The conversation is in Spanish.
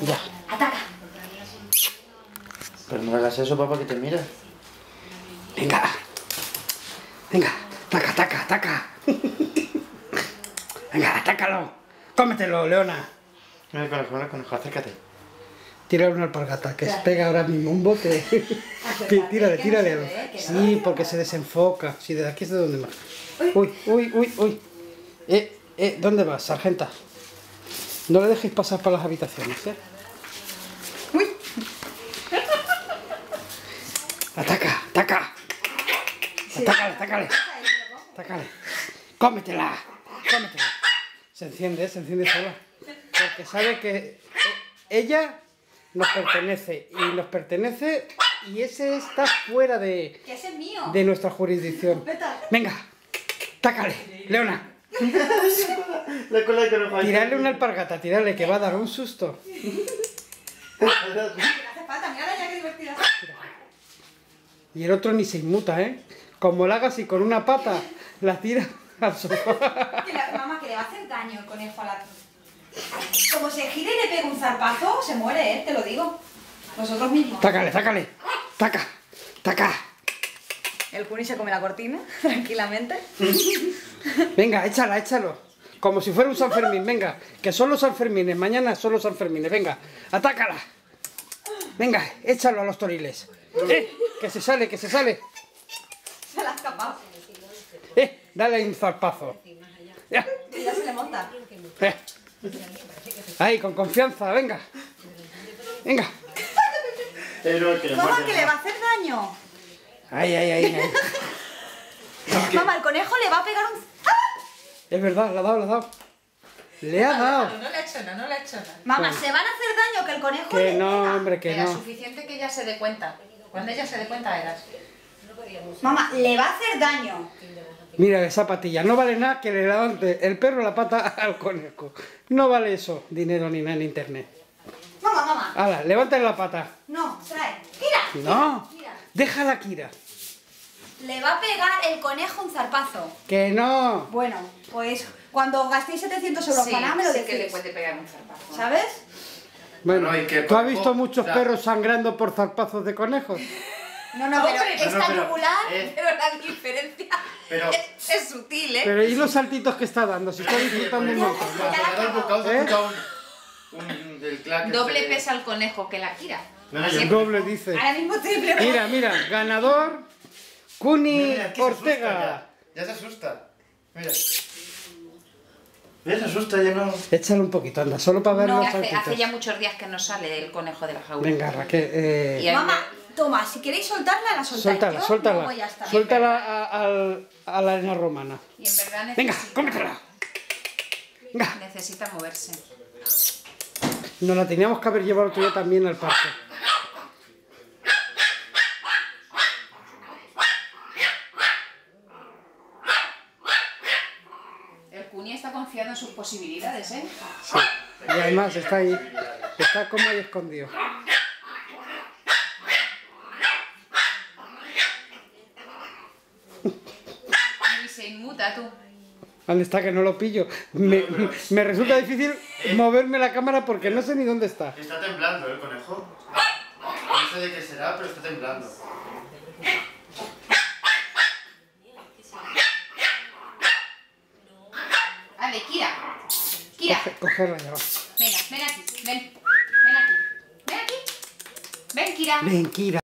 Ya. Ataca. Pero no hagas eso, papá, que te mira. Venga. Venga. Taca, taca, taca. Venga, atácalo. Cómetelo, Leona. Mira conejo, mira conejo, acércate. Tírale una alpargata, que se pega ahora mismo un bote. Tí- tírale, tírale. Sí, porque se desenfoca. Sí, desde aquí es de donde más. Uy, uy, uy, uy. Eh, eh, ¿dónde vas, sargenta? No le dejéis pasar por las habitaciones, ¿eh? Ataca, ataca. Atácale, atácale. Atácale. Cómetela. Cómetela. Se enciende, se enciende sola. Porque sabe que eh, ella nos pertenece. Y nos pertenece y ese está fuera de, Que ese es mío. de nuestra jurisdicción. Venga, tácale, Leona. La cola ahí. Tirarle una alpargata, tirarle que va a dar un susto. No hace falta, mira ya que divertida. Y el otro ni se inmuta, ¿eh? Como la haga así con una pata, la tira al sofá. Que la- mamá, que le va a hacer daño el conejo a la... Como se gire y le pegue un zarpazo, se muere, ¿eh? Te lo digo. Vosotros mismos. Tácale, tácale. Taca, taca. El Cuni se come la cortina, tranquilamente. Venga, échala, échalo. Como si fuera un San Fermín, venga. Que son los San Fermines, mañana son los San Fermines, venga. Atácala. Venga, échalo a los toriles. Eh, que se sale, que se sale. Se la ha escapado. Eh, dale ahí un zarpazo. Ya. Ya se le monta. Eh. Ahí, con confianza, venga. Venga. Pero que le Mamá, que le va a hacer daño. Ahí, ahí, ahí. ahí. Mamá, el conejo le va a pegar un... ¡Ah! Es verdad, le ha dado, le ha dado. Le ha dado. No le ha hecho nada, no le ha hecho nada. Mamá, se van a hacer daño que el conejo Que le no, pega. hombre, que Era no. suficiente que ella se dé cuenta. Cuando ella se dé cuenta eras. Mamá, le va a hacer daño. Mira esa patilla, no vale nada que le levante el perro la pata al conejo. No vale eso, dinero ni nada en internet. Mamá, mamá. Hala, levántale la pata. No, trae. Mira. No, Mira. déjala, Kira. Le va a pegar el conejo un zarpazo. Que no. Bueno, pues cuando gastéis 700 euros Sí, para nada me lo sí decís. que le puede pegar un zarpazo. ¿Sabes? Bueno, ¿y qué? ¿tú has visto muchos perros sangrando por zarpazos de conejos? No, no, pero Hombre, esta no, pero, yugular... eh, Pero la diferencia Pero- es, es sutil, ¿eh? Pero ¿y los saltitos que está dando? Si está disfrutando el se ¿Eh? Doble pesa al conejo que la Kira. No, no, es. Doble dice. Ahora mismo preparada. Mira, mira, ganador, Cuni que Ortega. Ya. ya se asusta. Mira. Mira, se asusta, ya no... Échale un poquito, anda, solo para ver No, los hace, saltitos. hace ya muchos días que no sale el conejo de la jaula. Venga, Raquel, eh, Y Mamá, toma, si queréis soltarla, la soltáis. suéltala, Yo suéltala. no voy a estar. Suéltala a, al- a la arena romana. Y en verdad necesita, Venga, cómetela. Venga, necesita moverse. nos la teníamos que haber llevado tú también al parque. Está confiado en sus posibilidades, ¿eh? Sí. Y además está ahí, está como ahí escondido. Y se inmuta tú. ¿Dónde está? Que no lo pillo. Me, me resulta difícil moverme la cámara porque no sé ni dónde está. Está temblando ¿eh, el conejo. No sé de qué será, pero está temblando. Vale, Kira. Kira. Coge- Cogerla ya va. Venga, ven aquí. Ven. Ven aquí. Ven aquí. Ven, Kira. Ven, Kira.